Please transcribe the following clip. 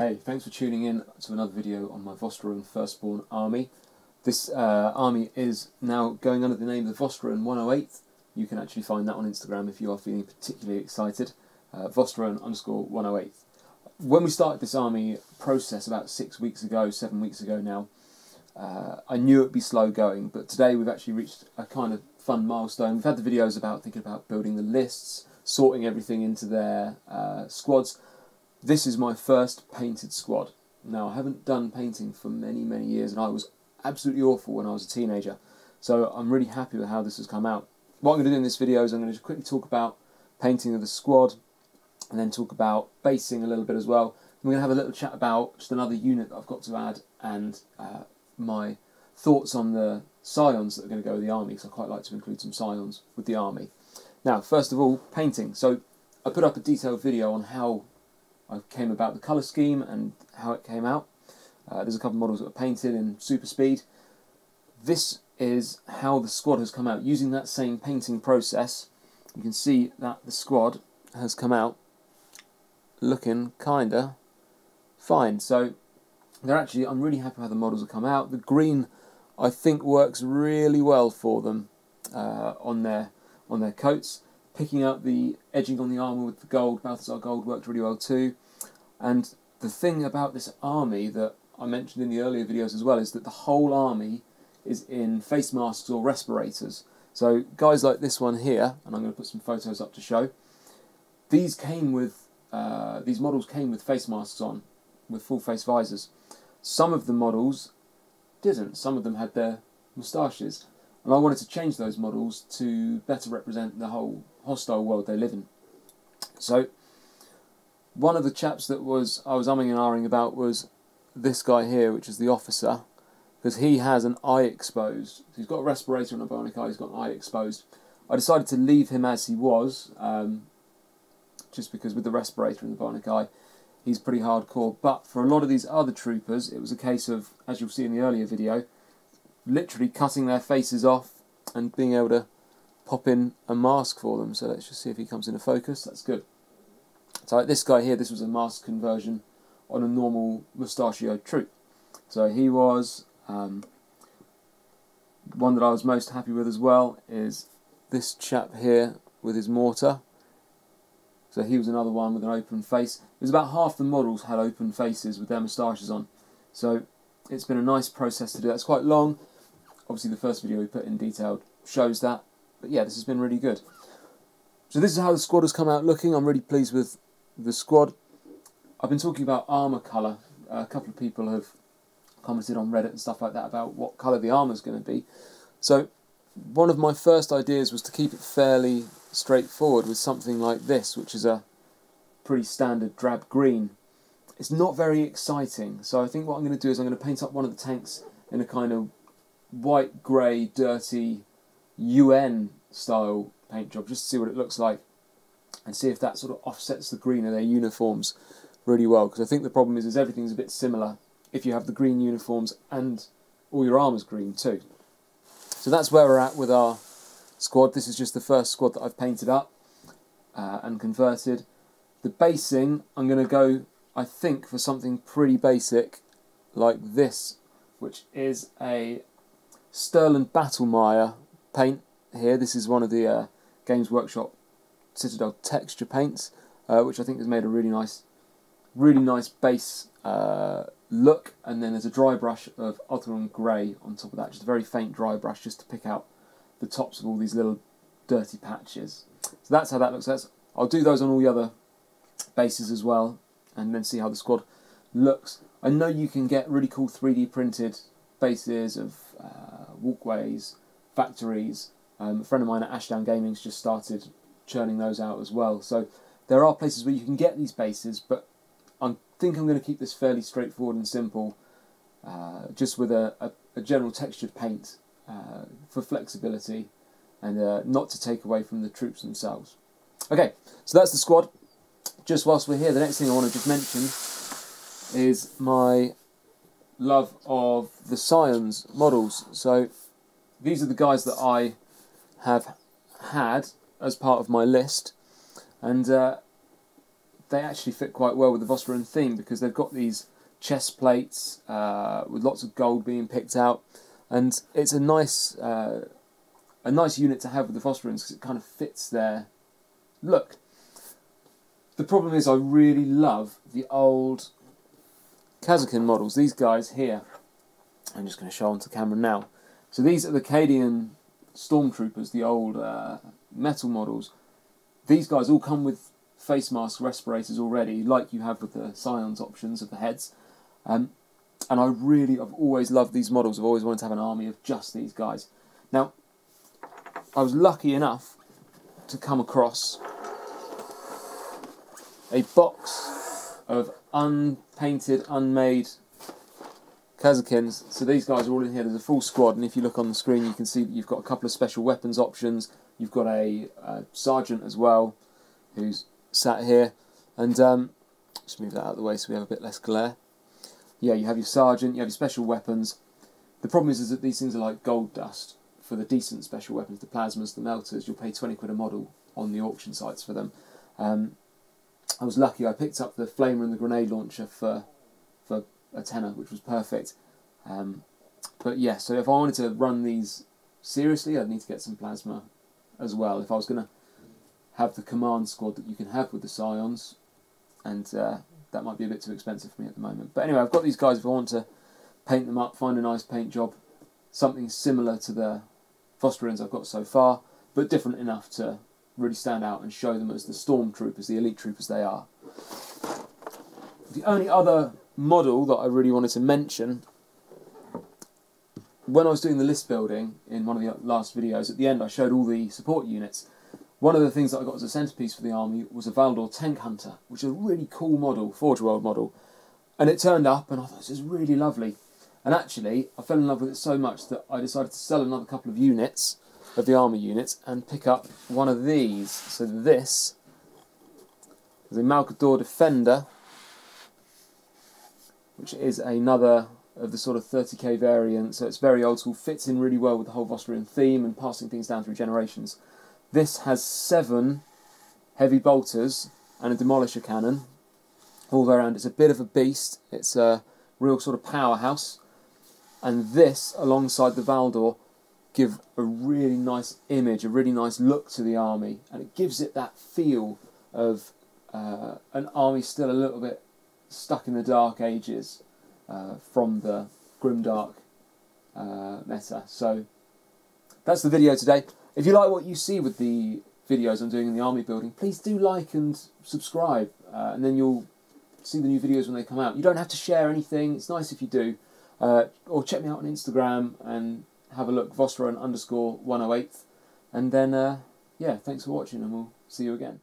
Hey, thanks for tuning in to another video on my Vostroyan Firstborn Army. This uh, army is now going under the name of the Vostroyan 108. You can actually find that on Instagram if you are feeling particularly excited. Uh, Vostroyan underscore 108. When we started this army process about six weeks ago, seven weeks ago now, uh, I knew it would be slow going, but today we've actually reached a kind of fun milestone. We've had the videos about thinking about building the lists, sorting everything into their uh, squads. This is my first painted squad. Now, I haven't done painting for many, many years, and I was absolutely awful when I was a teenager. So I'm really happy with how this has come out. What I'm going to do in this video is I'm going to quickly talk about painting of the squad, and then talk about basing a little bit as well. We're going to have a little chat about just another unit that I've got to add, and uh, my thoughts on the scions that are going to go with the army, because I quite like to include some scions with the army. Now, first of all, painting. So I put up a detailed video on how I came about the colour scheme and how it came out. Uh, there's a couple of models that were painted in super speed. This is how the squad has come out. Using that same painting process, you can see that the squad has come out looking kinda fine. So they're actually, I'm really happy how the models have come out. The green, I think, works really well for them uh, on their on their coats picking up the edging on the armour with the gold, Balthasar gold worked really well too. And the thing about this army that I mentioned in the earlier videos as well is that the whole army is in face masks or respirators. So guys like this one here, and I'm going to put some photos up to show, these came with, uh, these models came with face masks on, with full face visors. Some of the models didn't, some of them had their moustaches. And I wanted to change those models to better represent the whole hostile world they live in. So, one of the chaps that was I was umming and ahhing about was this guy here, which is the officer, because he has an eye exposed. He's got a respirator and a bionic eye. He's got an eye exposed. I decided to leave him as he was, um, just because with the respirator and the bionic eye, he's pretty hardcore. But for a lot of these other troopers, it was a case of, as you'll see in the earlier video, literally cutting their faces off and being able to pop in a mask for them. So let's just see if he comes into focus. That's good. So like this guy here, this was a mask conversion on a normal mustachioed troop. So he was um, one that I was most happy with as well is this chap here with his mortar. So he was another one with an open face. It was about half the models had open faces with their moustaches on. So it's been a nice process to do. That's quite long. Obviously the first video we put in detail shows that. But yeah, this has been really good. So this is how the squad has come out looking. I'm really pleased with the squad. I've been talking about armour colour. A couple of people have commented on Reddit and stuff like that about what colour the armour is going to be. So one of my first ideas was to keep it fairly straightforward with something like this, which is a pretty standard drab green. It's not very exciting, so I think what I'm going to do is I'm going to paint up one of the tanks in a kind of white, grey, dirty UN style paint job just to see what it looks like and see if that sort of offsets the green of their uniforms really well because I think the problem is, is everything's a bit similar if you have the green uniforms and all your armour's green too. So that's where we're at with our squad. This is just the first squad that I've painted up uh, and converted. The basing, I'm going to go, I think, for something pretty basic like this, which is a Stirland Battlemire paint here. This is one of the uh, Games Workshop Citadel texture paints, uh, which I think has made a really nice, really nice base uh, look. And then there's a dry brush of Othron Grey on top of that, just a very faint dry brush just to pick out the tops of all these little dirty patches. So that's how that looks. That's, I'll do those on all the other bases as well, and then see how the squad looks. I know you can get really cool 3D printed bases of uh, walkways, factories. Um, a friend of mine at Ashdown Gaming's just started churning those out as well. So there are places where you can get these bases, but I think I'm going to keep this fairly straightforward and simple, uh, just with a, a, a, general textured paint uh, for flexibility and uh, not to take away from the troops themselves. Okay, so that's the squad. Just whilst we're here, the next thing I want to just mention is my love of the Scions models. So these are the guys that I have had as part of my list, and uh, they actually fit quite well with the Vostroyan theme because they've got these chest plates uh, with lots of gold being picked out, and it's a nice uh, a nice unit to have with the Vostroyans because it kind of fits their look. The problem is I really love the old Kasrkin models. These guys here, I'm just going to show onto camera now. So these are the Cadian Stormtroopers, the old uh, metal models. These guys all come with face mask respirators already, like you have with the Scions options of the heads. Um, and I really, I've always loved these models. I've always wanted to have an army of just these guys. Now, I was lucky enough to come across a box of unpainted, unmade Kasrkins. So these guys are all in here. There's a full squad, and if you look on the screen, you can see that you've got a couple of special weapons options. You've got a, a sergeant as well, who's sat here, and um, just move that out of the way so we have a bit less glare. Yeah, you have your sergeant, you have your special weapons. The problem is, is that these things are like gold dust for the decent special weapons, the plasmas, the melters. You'll pay 20 quid a model on the auction sites for them. Um, I was lucky, I picked up the flamer and the grenade launcher for a tenner, which was perfect. Um, but yeah, so if I wanted to run these seriously, I'd need to get some plasma as well. If I was going to have the command squad that you can have with the Scions, and uh, that might be a bit too expensive for me at the moment. But anyway, I've got these guys if I want to paint them up, find a nice paint job, something similar to the Vostroyans I've got so far, but different enough to really stand out and show them as the stormtroopers, the elite troopers they are. The only other model that I really wanted to mention, when I was doing the list building in one of the last videos, at the end I showed all the support units. One of the things that I got as a centerpiece for the army was a Valdor Tank Hunter, which is a really cool model, Forge World model. And it turned up and I thought this is really lovely. And actually, I fell in love with it so much that I decided to sell another couple of units of the army units and pick up one of these. So this is a Malcador Defender, which is another of the sort of 30k variant. So it's very old school, fits in really well with the whole Vostroyan theme and passing things down through generations. This has seven heavy bolters and a demolisher cannon all the way around. It's a bit of a beast. It's a real sort of powerhouse. And this, alongside the Valdor, give a really nice image, a really nice look to the army, and it gives it that feel of uh, an army still a little bit stuck in the dark ages uh, from the grimdark uh, meta. So that's the video today. If you like what you see with the videos I'm doing in the army building, please do like and subscribe, uh, and then you'll see the new videos when they come out. You don't have to share anything. It's nice if you do. Uh, or check me out on Instagram and have a look, Vostroyan underscore 108. And then, uh, yeah, thanks for watching and we'll see you again.